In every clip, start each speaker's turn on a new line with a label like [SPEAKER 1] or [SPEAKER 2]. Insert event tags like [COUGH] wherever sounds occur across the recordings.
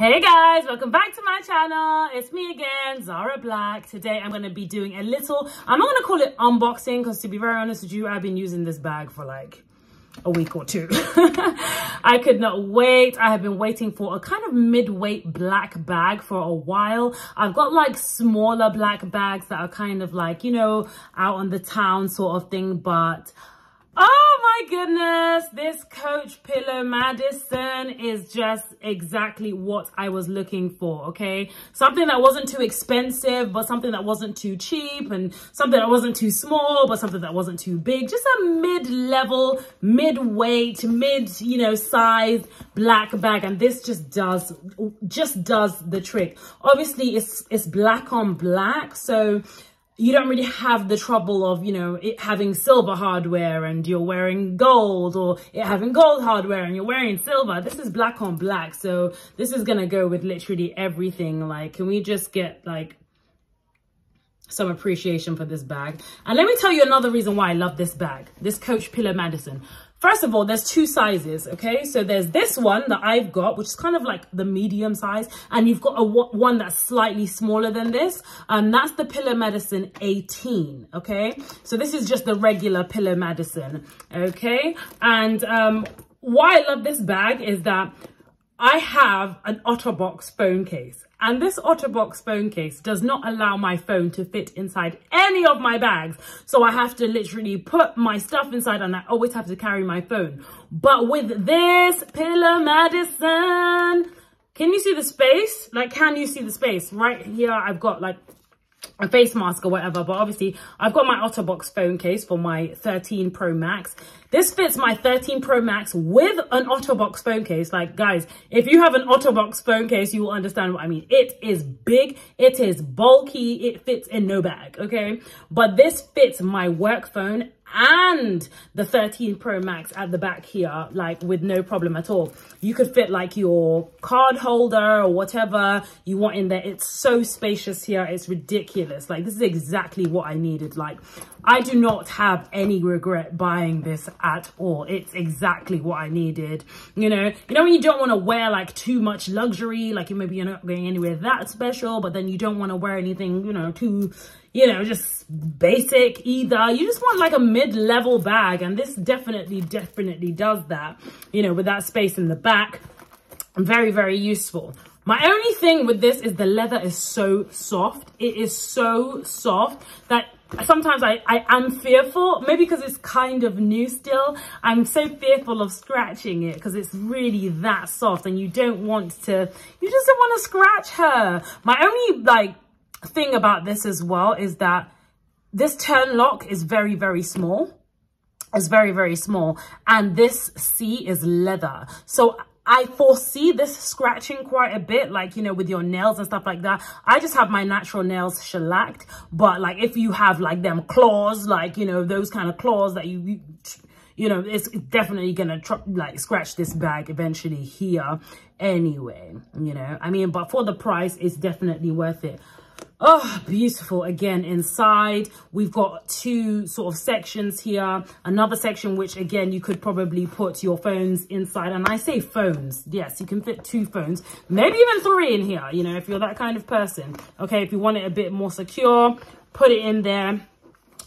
[SPEAKER 1] Hey guys, welcome back to my channel. It's me again, Xara Black. Today I'm going to be doing a little, I'm not going to call it unboxing because to be very honest with you, I've been using this bag for like a week or two. [LAUGHS] I could not wait. I have been waiting for a kind of mid-weight black bag for a while. I've got like smaller black bags that are kind of like, you know, out on the town sort of thing, but Oh my goodness, this Coach Pillow Madison is just exactly what I was looking for, okay? Something that wasn't too expensive, but something that wasn't too cheap and something that wasn't too small, but something that wasn't too big. Just a mid-level, mid-weight, mid, you know, size black bag. And this just does, just does the trick. Obviously, it's, it's black on black. So you don't really have the trouble of, you know, it having silver hardware and you're wearing gold or it having gold hardware and you're wearing silver. This is black on black. So this is going to go with literally everything. Like, can we just get like some appreciation for this bag? And let me tell you another reason why I love this bag, this Coach Pillow Madison. First of all, there's two sizes, okay? So there's this one that I've got, which is kind of like the medium size, and you've got a one that's slightly smaller than this, and that's the Pillow Madison 18, okay? So this is just the regular Pillow Madison, okay? And um, why I love this bag is that I have an OtterBox phone case and this OtterBox phone case does not allow my phone to fit inside any of my bags. So I have to literally put my stuff inside and I always have to carry my phone. But with this Pillow Madison, can you see the space? Like, can you see the space? Right here, I've got like a face mask or whatever but obviously i've got my otterbox phone case for my 13 pro max. This fits my 13 pro max with an otterbox phone case. Like guys if you have an otterbox phone case you will understand what i mean. It is big it is bulky it fits in no bag okay? But this fits my work phone and the 13 Pro Max at the back here, like with no problem at all. You could fit like your card holder or whatever you want in there. It's so spacious here. It's ridiculous. Like this is exactly what I needed. Like I do not have any regret buying this at all. It's exactly what I needed. You know, you know when you don't want to wear like too much luxury, like maybe you're not going anywhere that special, but then you don't want to wear anything, you know, too you know, just basic either. You just want like a mid-level bag. And this definitely, definitely does that, you know, with that space in the back. Very, very useful. My only thing with this is the leather is so soft. It is so soft that sometimes I, I am fearful, maybe because it's kind of new still. I'm so fearful of scratching it because it's really that soft and you don't want to, you just don't want to scratch her. My only like thing about this as well is that this turn lock is very, very small. It's very, very small. And this C is leather. So I foresee this scratching quite a bit, like, you know, with your nails and stuff like that. I just have my natural nails shellacked. But, like, if you have, like, them claws, like, you know, those kind of claws that you, you know, it's definitely going to, like, scratch this bag eventually here anyway, you know. I mean, but for the price, it's definitely worth it. Oh, beautiful. Again, inside, we've got two sort of sections here. Another section, which again, you could probably put your phones inside. And I say phones. Yes, you can fit two phones, maybe even three in here, you know, if you're that kind of person. Okay, if you want it a bit more secure, put it in there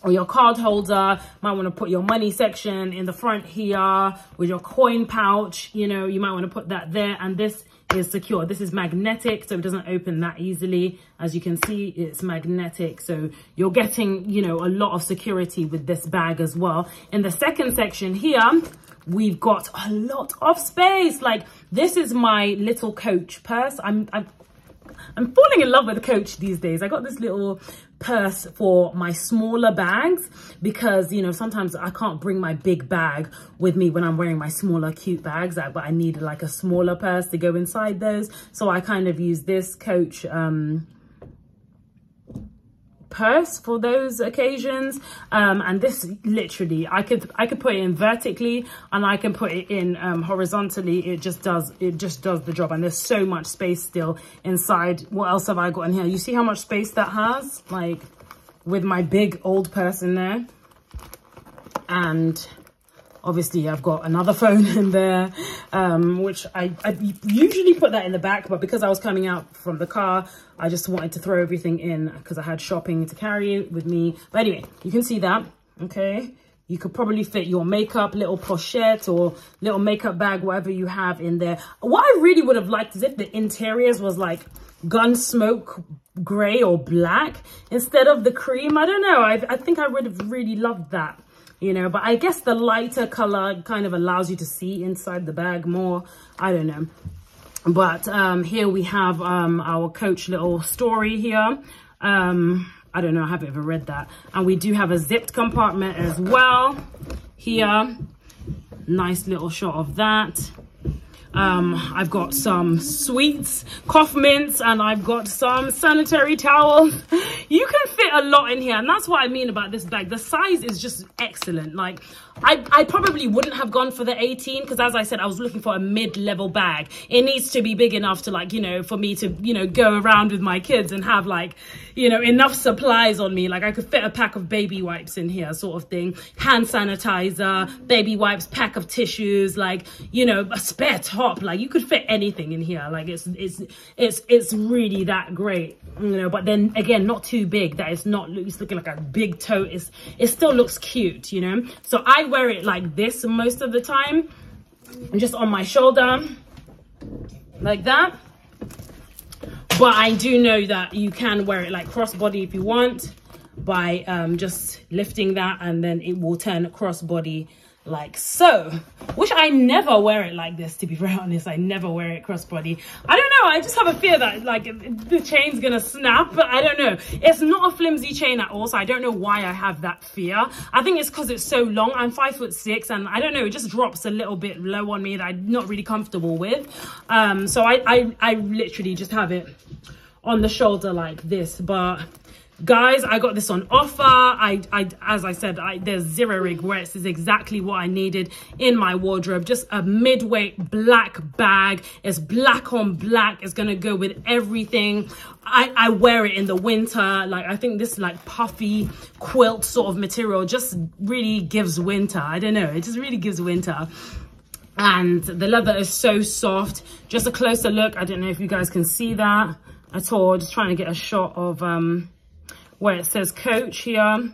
[SPEAKER 1] or your card holder might want to put your money section in the front here with your coin pouch you know you might want to put that there and this is secure. This is magnetic, so it doesn't open that easily. As you can see, it's magnetic. So you're getting, you know, a lot of security with this bag as well. In the second section here, we've got a lot of space. Like this is my little coach purse. I'm, I'm I'm falling in love with Coach these days. I got this little purse for my smaller bags because, you know, sometimes I can't bring my big bag with me when I'm wearing my smaller cute bags, but I need like a smaller purse to go inside those. So I kind of use this Coach um, purse for those occasions. Um, and this literally i could i could put it in vertically and i can put it in um, horizontally. It just does it just does the job. And there's so much space still inside. What else have i got in here? You see how much space that has? Like with my big old purse in there? And obviously I've got another [LAUGHS] phone in there, um, which I, I usually put that in the back, but because I was coming out from the car, I just wanted to throw everything in because I had shopping to carry with me. But anyway, you can see that, okay? You could probably fit your makeup, little pochette or little makeup bag, whatever you have in there. What I really would have liked is if the interiors was like gun smoke gray or black instead of the cream. I don't know. I, I think I would have really loved that you know but i guess the lighter color kind of allows you to see inside the bag more. I don't know. But um here we have um our coach little story here. Um i don't know i haven't ever read that. And we do have a zipped compartment as well here. Nice little shot of that um, I've got some sweets, cough mints, and I've got some sanitary towels. [LAUGHS] You can fit a lot in here, and that's what I mean about this bag. The size is just excellent. Like, I, I probably wouldn't have gone for the 18 because as I said, I was looking for a mid-level bag. It needs to be big enough to like, you know, for me to, you know, go around with my kids and have like, you know, enough supplies on me. Like I could fit a pack of baby wipes in here sort of thing. Hand sanitizer, baby wipes, pack of tissues, like, you know, a spare top. Like you could fit anything in here. Like it's, it's, it's, it's really that great, you know, but then again, not too big that it's not, it's looking like a big tote. It's, it still looks cute, you know? So I I wear it like this most of the time. Just on my shoulder. Like that. But I do know that you can wear it like crossbody if you want. By um, just lifting that and then it will turn crossbody like so which i never wear it like this to be [LAUGHS] very honest. I never wear it crossbody. I don't know i just have a fear that like the chain's gonna snap but i don't know. It's not a flimsy chain at all so i don't know why i have that fear. I think it's because it's so long. I'm five foot six and i don't know it just drops a little bit low on me that i'm not really comfortable with. Um so i i, I literally just have it on the shoulder like this but guys i got this on offer. I i as i said I, there's zero regrets is exactly what i needed in my wardrobe. Just a midweight black bag. It's black on black. It's gonna go with everything. I i wear it in the winter. Like i think this like puffy quilt sort of material just really gives winter. I don't know. It just really gives winter. And the leather is so soft. Just a closer look. I don't know if you guys can see that at all. Just trying to get a shot of um where it says coach here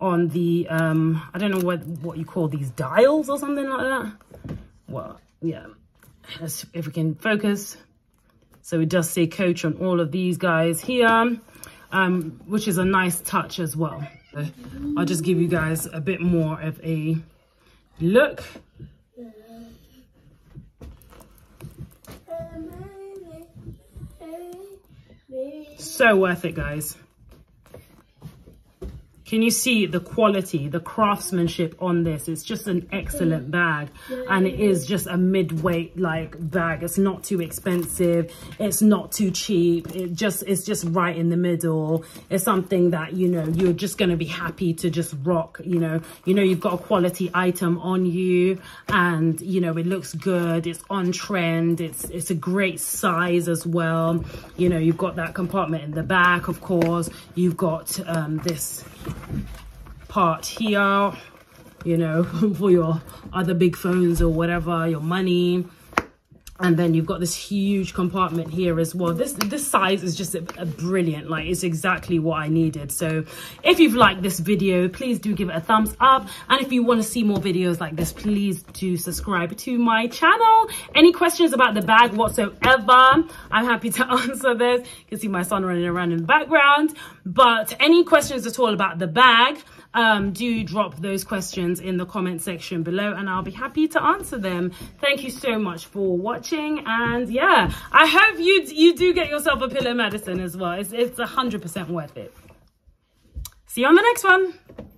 [SPEAKER 1] on the, um, I don't know what, what you call these dials or something like that. Well, yeah, Let's, if we can focus. So it does say coach on all of these guys here, um, which is a nice touch as well. So I'll just give you guys a bit more of a look. So worth it, guys. Can you see the quality, the craftsmanship on this? It's just an excellent bag and it is just a mid-weight like bag. It's not too expensive. It's not too cheap. It just, it's just right in the middle. It's something that, you know, you're just going to be happy to just rock, you know, you know, you've got a quality item on you and, you know, it looks good. It's on trend. It's, it's a great size as well. You know, you've got that compartment in the back, of course. You've got um, this part here, you know, [LAUGHS] for your other big phones or whatever, your money. And then you've got this huge compartment here as well. This this size is just a, a brilliant, like it's exactly what I needed. So if you've liked this video, please do give it a thumbs up. And if you want to see more videos like this, please do subscribe to my channel. Any questions about the bag whatsoever, I'm happy to [LAUGHS] answer this. You can see my son running around in the background. But any questions at all about the bag, um, do drop those questions in the comment section below and I'll be happy to answer them. Thank you so much for watching and yeah, I hope you you do get yourself a Pillow Madison as well. It's, it's 100% worth it. See you on the next one.